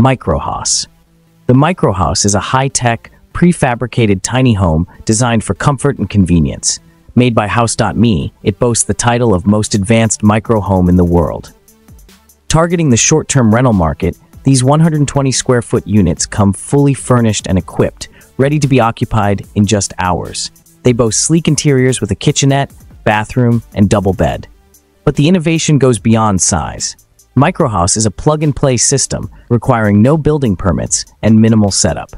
Microhaus. The Microhaus is a high-tech, prefabricated tiny home designed for comfort and convenience. Made by House.me, it boasts the title of most advanced micro home in the world. Targeting the short-term rental market, these 120 square foot units come fully furnished and equipped, ready to be occupied in just hours. They boast sleek interiors with a kitchenette, bathroom, and double bed. But the innovation goes beyond size. Microhaus is a plug-and-play system requiring no building permits and minimal setup.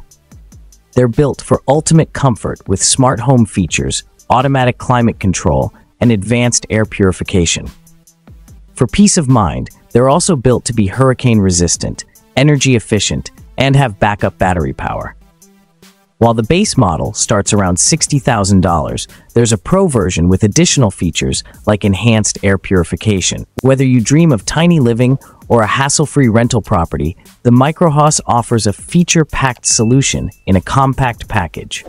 They're built for ultimate comfort with smart home features, automatic climate control, and advanced air purification. For peace of mind, they're also built to be hurricane resistant, energy efficient, and have backup battery power. While the base model starts around $60,000, there's a pro version with additional features like enhanced air purification. Whether you dream of tiny living or a hassle-free rental property, the Microhaus offers a feature-packed solution in a compact package.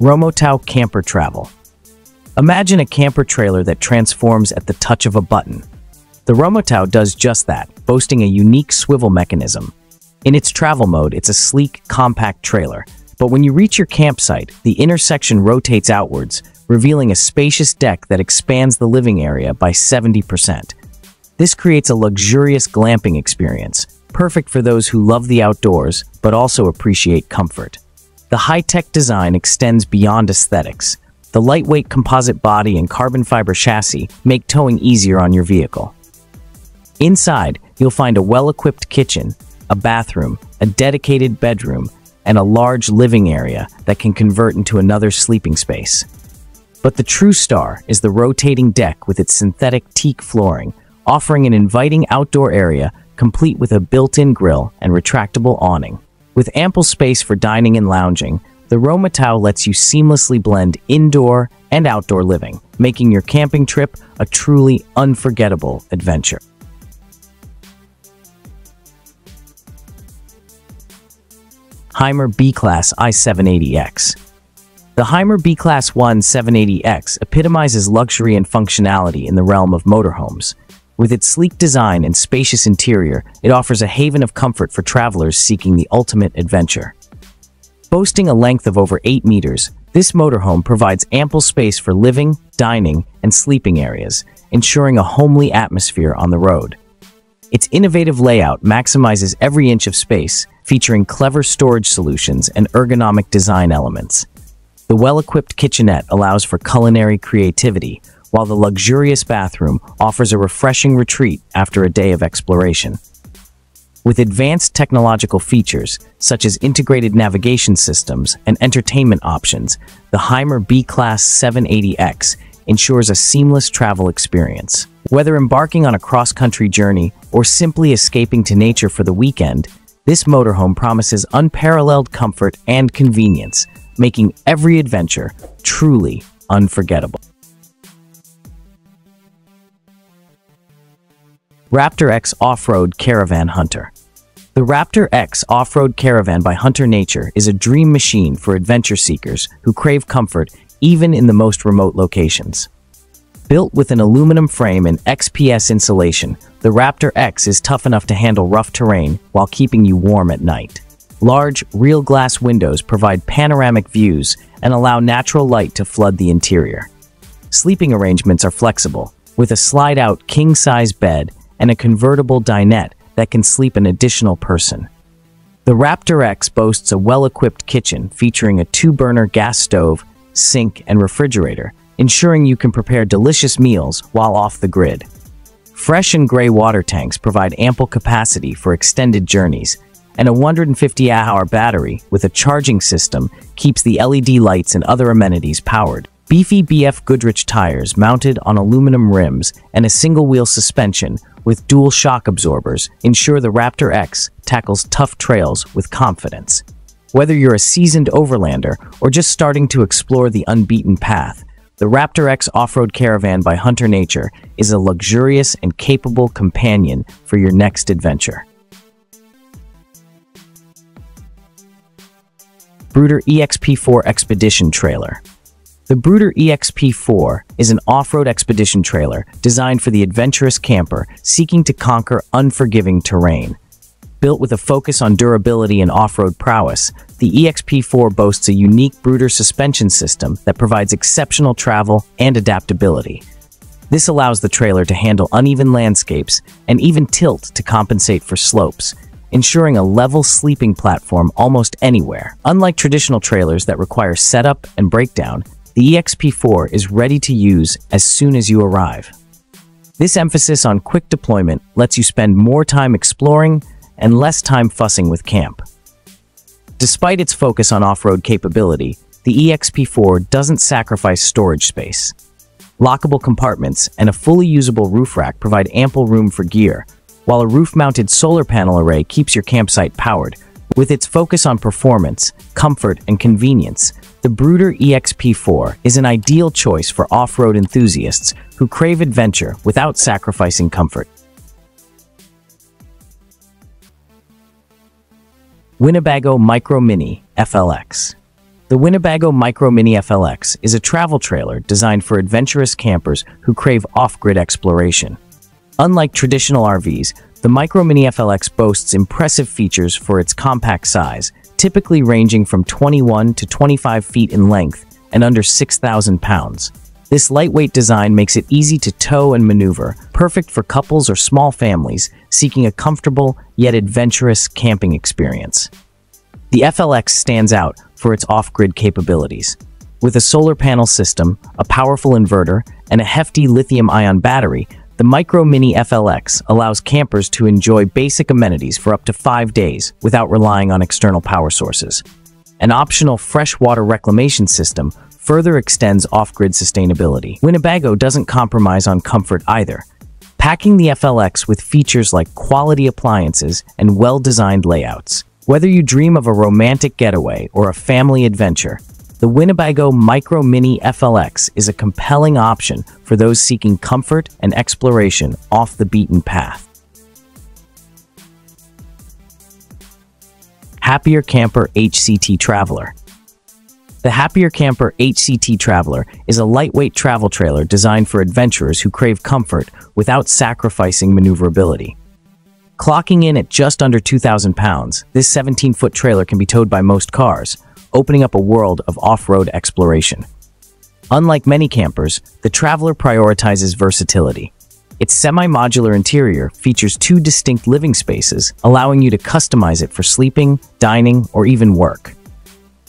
Romotow Camper Travel Imagine a camper trailer that transforms at the touch of a button. The Romotow does just that, boasting a unique swivel mechanism. In its travel mode, it's a sleek, compact trailer, but when you reach your campsite, the inner section rotates outwards, revealing a spacious deck that expands the living area by 70%. This creates a luxurious glamping experience, perfect for those who love the outdoors but also appreciate comfort. The high-tech design extends beyond aesthetics. The lightweight composite body and carbon fiber chassis make towing easier on your vehicle. Inside, you'll find a well-equipped kitchen, a bathroom, a dedicated bedroom, and a large living area that can convert into another sleeping space. But the true star is the rotating deck with its synthetic teak flooring, offering an inviting outdoor area complete with a built-in grill and retractable awning. With ample space for dining and lounging, the Roma Romotow lets you seamlessly blend indoor and outdoor living, making your camping trip a truly unforgettable adventure. Hymer B-Class i780X. The Hymer B-Class 1 780X epitomizes luxury and functionality in the realm of motorhomes. With its sleek design and spacious interior, it offers a haven of comfort for travelers seeking the ultimate adventure. Boasting a length of over 8 meters, this motorhome provides ample space for living, dining, and sleeping areas, ensuring a homely atmosphere on the road. Its innovative layout maximizes every inch of space, featuring clever storage solutions and ergonomic design elements. The well-equipped kitchenette allows for culinary creativity, while the luxurious bathroom offers a refreshing retreat after a day of exploration. With advanced technological features, such as integrated navigation systems and entertainment options, the Hymer B-Class 780X ensures a seamless travel experience. Whether embarking on a cross-country journey or simply escaping to nature for the weekend, this motorhome promises unparalleled comfort and convenience, making every adventure truly unforgettable. Raptor X Off-Road Caravan Hunter The Raptor X Off-Road Caravan by Hunter Nature is a dream machine for adventure seekers who crave comfort even in the most remote locations. Built with an aluminum frame and XPS insulation, the Raptor X is tough enough to handle rough terrain while keeping you warm at night. Large, real glass windows provide panoramic views and allow natural light to flood the interior. Sleeping arrangements are flexible, with a slide-out king-size bed and a convertible dinette that can sleep an additional person. The Raptor X boasts a well-equipped kitchen featuring a two-burner gas stove, sink, and refrigerator, ensuring you can prepare delicious meals while off the grid. Fresh and gray water tanks provide ample capacity for extended journeys, and a 150-hour battery with a charging system keeps the LED lights and other amenities powered. Beefy BF Goodrich tires mounted on aluminum rims and a single-wheel suspension with dual shock absorbers ensure the Raptor X tackles tough trails with confidence. Whether you're a seasoned overlander or just starting to explore the unbeaten path, the Raptor X Off-Road Caravan by Hunter Nature is a luxurious and capable companion for your next adventure. Bruder EXP4 Expedition Trailer The Bruder EXP4 is an off-road expedition trailer designed for the adventurous camper seeking to conquer unforgiving terrain. Built with a focus on durability and off-road prowess, the EXP4 boasts a unique Bruder suspension system that provides exceptional travel and adaptability. This allows the trailer to handle uneven landscapes and even tilt to compensate for slopes, ensuring a level sleeping platform almost anywhere. Unlike traditional trailers that require setup and breakdown, the EXP4 is ready to use as soon as you arrive. This emphasis on quick deployment lets you spend more time exploring and less time fussing with camp. Despite its focus on off-road capability, the EXP4 doesn't sacrifice storage space. Lockable compartments and a fully usable roof rack provide ample room for gear, while a roof-mounted solar panel array keeps your campsite powered. With its focus on performance, comfort, and convenience, the Bruder EXP4 is an ideal choice for off-road enthusiasts who crave adventure without sacrificing comfort. Winnebago Micro Minnie FLX The Winnebago Micro Minnie FLX is a travel trailer designed for adventurous campers who crave off-grid exploration. Unlike traditional RVs, the Micro Minnie FLX boasts impressive features for its compact size, typically ranging from 21 to 25 feet in length and under 6,000 pounds. This lightweight design makes it easy to tow and maneuver, perfect for couples or small families seeking a comfortable yet adventurous camping experience. The FLX stands out for its off-grid capabilities. With a solar panel system, a powerful inverter, and a hefty lithium-ion battery, the Micro Minnie FLX allows campers to enjoy basic amenities for up to five days without relying on external power sources. An optional freshwater reclamation system further extends off-grid sustainability. Winnebago doesn't compromise on comfort either, packing the FLX with features like quality appliances and well-designed layouts. Whether you dream of a romantic getaway or a family adventure, the Winnebago Micro Minnie FLX is a compelling option for those seeking comfort and exploration off the beaten path. Happier Camper HCT Traveler the Happier Camper HCT Traveler is a lightweight travel trailer designed for adventurers who crave comfort without sacrificing maneuverability. Clocking in at just under 2,000 pounds, this 17-foot trailer can be towed by most cars, opening up a world of off-road exploration. Unlike many campers, the Traveler prioritizes versatility. Its semi-modular interior features two distinct living spaces, allowing you to customize it for sleeping, dining, or even work.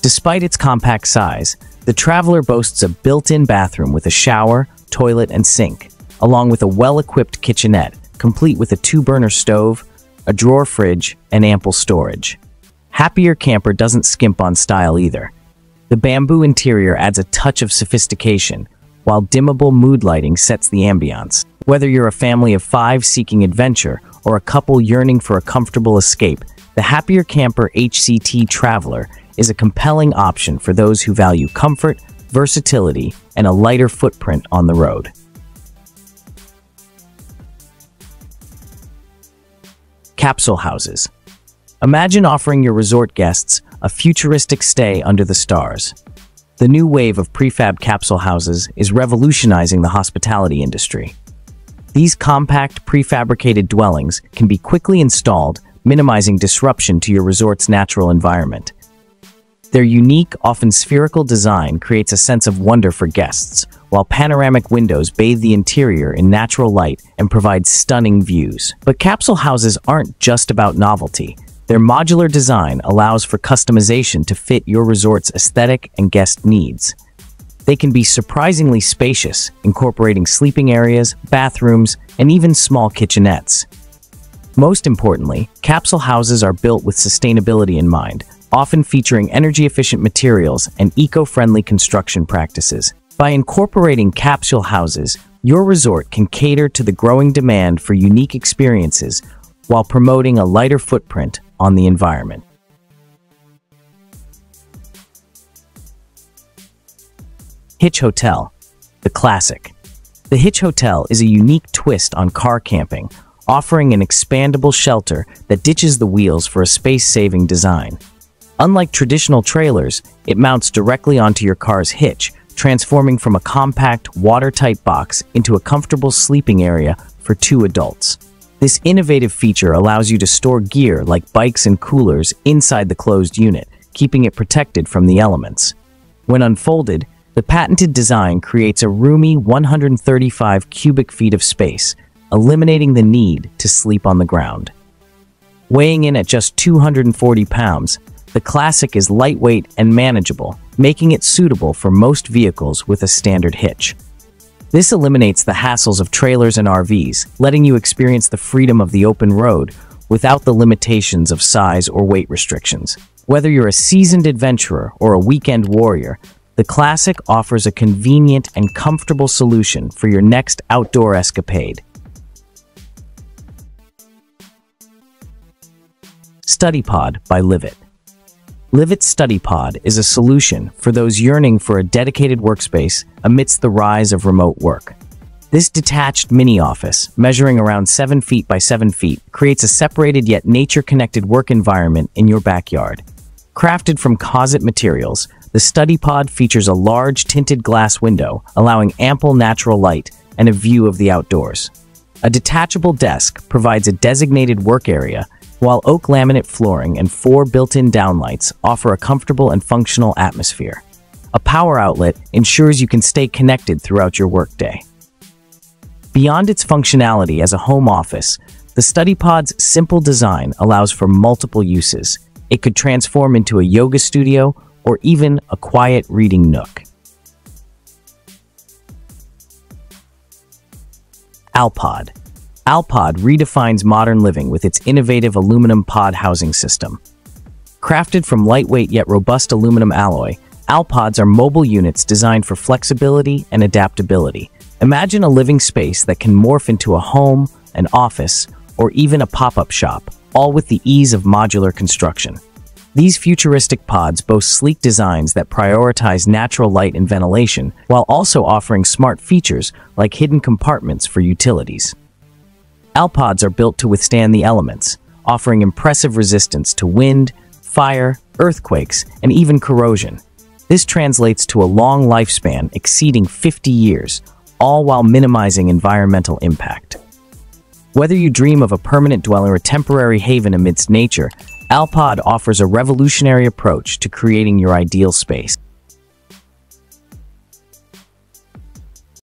Despite its compact size, the Traveler boasts a built-in bathroom with a shower, toilet, and sink, along with a well-equipped kitchenette, complete with a two-burner stove, a drawer fridge, and ample storage. Happier Camper doesn't skimp on style either. The bamboo interior adds a touch of sophistication, while dimmable mood lighting sets the ambiance. Whether you're a family of five seeking adventure or a couple yearning for a comfortable escape, the Happier Camper HCT Traveler is a compelling option for those who value comfort, versatility, and a lighter footprint on the road. Capsule Houses Imagine offering your resort guests a futuristic stay under the stars. The new wave of prefab capsule houses is revolutionizing the hospitality industry. These compact, prefabricated dwellings can be quickly installed, minimizing disruption to your resort's natural environment. Their unique, often spherical design creates a sense of wonder for guests, while panoramic windows bathe the interior in natural light and provide stunning views. But capsule houses aren't just about novelty. Their modular design allows for customization to fit your resort's aesthetic and guest needs. They can be surprisingly spacious, incorporating sleeping areas, bathrooms, and even small kitchenettes. Most importantly, capsule houses are built with sustainability in mind, often featuring energy-efficient materials and eco-friendly construction practices. By incorporating capsule houses, your resort can cater to the growing demand for unique experiences while promoting a lighter footprint on the environment. Hitch Hotel, the classic. The Hitch Hotel is a unique twist on car camping, offering an expandable shelter that ditches the wheels for a space-saving design. Unlike traditional trailers, it mounts directly onto your car's hitch, transforming from a compact, watertight box into a comfortable sleeping area for two adults. This innovative feature allows you to store gear like bikes and coolers inside the closed unit, keeping it protected from the elements. When unfolded, the patented design creates a roomy 135 cubic feet of space, eliminating the need to sleep on the ground. Weighing in at just 240 pounds, the Classic is lightweight and manageable, making it suitable for most vehicles with a standard hitch. This eliminates the hassles of trailers and RVs, letting you experience the freedom of the open road without the limitations of size or weight restrictions. Whether you're a seasoned adventurer or a weekend warrior, the Classic offers a convenient and comfortable solution for your next outdoor escapade. StudyPod by Livit. Study Pod is a solution for those yearning for a dedicated workspace amidst the rise of remote work. This detached mini office, measuring around 7 feet by 7 feet, creates a separated yet nature-connected work environment in your backyard. Crafted from composite materials, the study pod features a large tinted glass window, allowing ample natural light and a view of the outdoors. A detachable desk provides a designated work area while oak laminate flooring and four built-in downlights offer a comfortable and functional atmosphere. A power outlet ensures you can stay connected throughout your workday. Beyond its functionality as a home office, the StudyPod's simple design allows for multiple uses. It could transform into a yoga studio or even a quiet reading nook. Alpod Alpod redefines modern living with its innovative aluminum pod housing system. Crafted from lightweight yet robust aluminum alloy, Alpods are mobile units designed for flexibility and adaptability. Imagine a living space that can morph into a home, an office, or even a pop-up shop, all with the ease of modular construction. These futuristic pods boast sleek designs that prioritize natural light and ventilation, while also offering smart features like hidden compartments for utilities. Alpods are built to withstand the elements, offering impressive resistance to wind, fire, earthquakes, and even corrosion. This translates to a long lifespan exceeding 50 years, all while minimizing environmental impact. Whether you dream of a permanent dwelling or a temporary haven amidst nature, Alpod offers a revolutionary approach to creating your ideal space.